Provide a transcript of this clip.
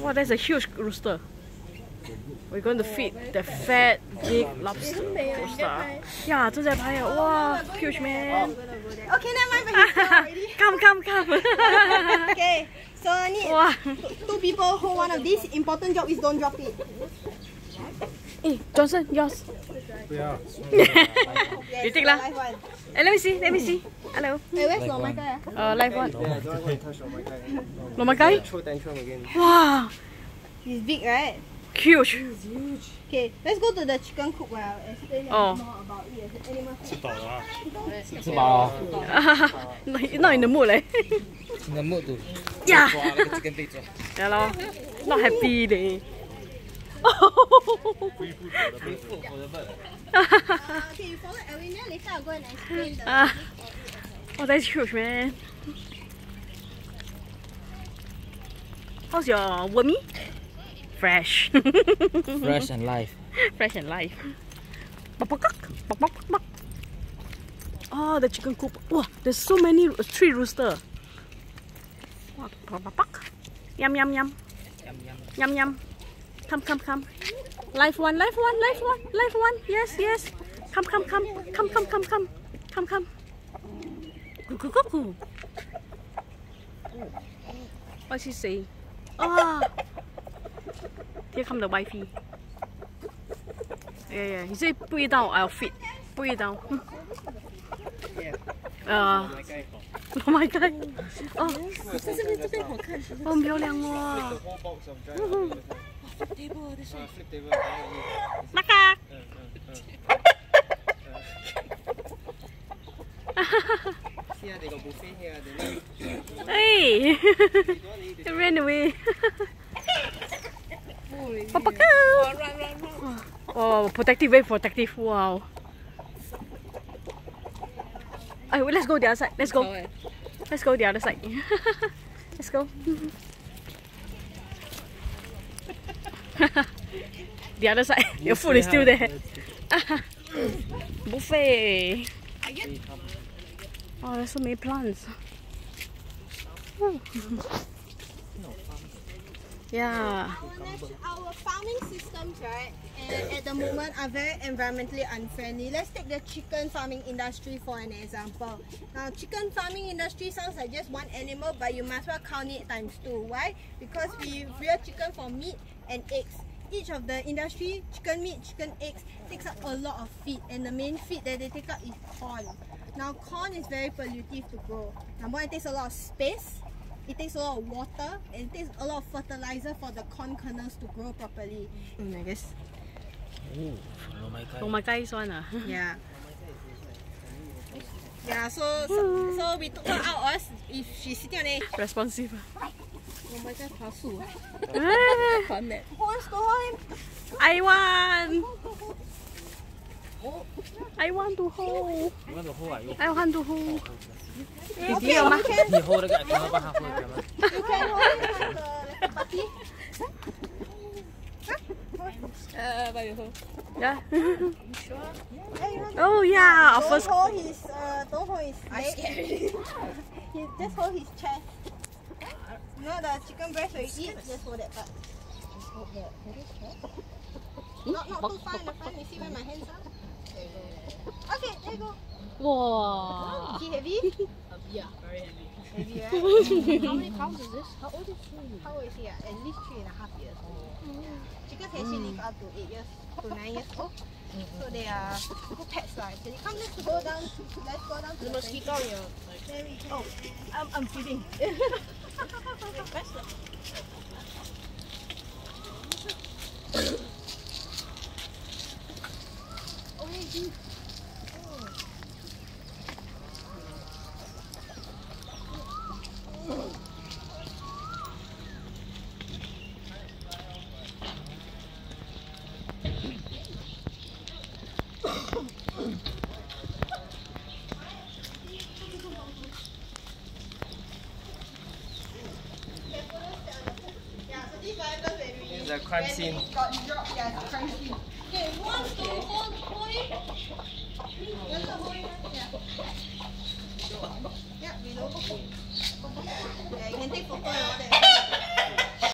Wow, that's a huge rooster. We're going to feed the fat, big lobster rooster. Yeah, 正在拍啊！哇，huge man. Okay, never mind. But he's already. come, come, come. Okay, so I need wow. two people hold one of these. Important job is don't drop it. Hey, Johnson, yours. 不要。 Yes, You take lah. Live one. Hey, let me see, let me see. Hello. Hey, where's your Michael? ah? Uh, live one. Yeah, don't want to touch on my guy. Lomakai? Throw tantrum again. Wow, He's big, right? huge. Okay, let's go to the chicken coop where I'll explain a Oh. bit more about it as an animal food. 吃饱了， not, not in the mood leh. 你的木土 yeah. 抓 Free Oh, that's huge, man. How's your wormy? Fresh. Fresh and live. Fresh and live. Oh, ah, the chicken coop. Wow, there's so many tree rooster. Yum, yum, yum. Yum, yum. Yum, yum. Come, come, come. Live one, live one, live one, live one. Yes, yes. Come, come, come. Come, come, come, come. Come, come. Coo, coo, coo, coo. What's he saying? Ah. Here come the wifey. Yeah, yeah. He said put it down, I'll fit. Put it down. Uh, oh my god. Oh, 这这边这边好看，是不是？很漂亮哇。 The box of giant. Uh, flip table. Maka. See, they got buffet here. They like, Hey. they this. ran away. Papa Run, run, run. Oh, protective, very protective. Wow. Oh, let's go the other side. Let's go. Let's go the other side. let's go. the other side. Your food is still there. Buffet. Oh, there's so many plants. Whew. yeah. Our, our farming systems, right, at the moment are very environmentally unfriendly. Let's take the chicken farming industry for an example. Now, chicken farming industry sounds like just one animal, but you must well count it times two. Why? Because we rear chicken for meat and eggs. Each of the industry, chicken meat, chicken eggs, takes up a lot of feed, and the main feed that they take up is corn. Now, corn is very pollutive to grow. Number one, it takes a lot of space. It takes a lot of water and it takes a lot of fertilizer for the corn kernels to grow properly. Mm, I guess. Oh my god. Oh my guys one ah. Yeah. Yeah, so, so so we took her out us if she's sitting on it. Responsive. Oh my god, 爬树. Ah, Who wants to hold him? I want. I want to hold. You want to hold ah? I want to hold. Okay, you can, you hold the guy. Cannot back halfway. Cannot. you can hold him like the party. Yeah. Hey, you want oh yeah. Our Don't first. hold his, uh, don't hold his leg. he just hold his chest. You know the chicken breast when you eat, just hold that part. Not, not too far in the front. You see where my hands are? There you go. Okay, there you go. Wow. Is he heavy? Yeah, very heavy. Heavy, right? How many pounds is this? How old is he? How old is he? At least three and a half years. Chickens can actually mm. live up to eight years to nine years old. So they are good pets. lah. Actually, come let's go down. Let's go down to The the mosquito, you know, like, There. Oh, I'm, I'm feeding. Yeah, so this happens when we It's a crime scene. got dropped. Yeah, a crime scene. Okay, who to hold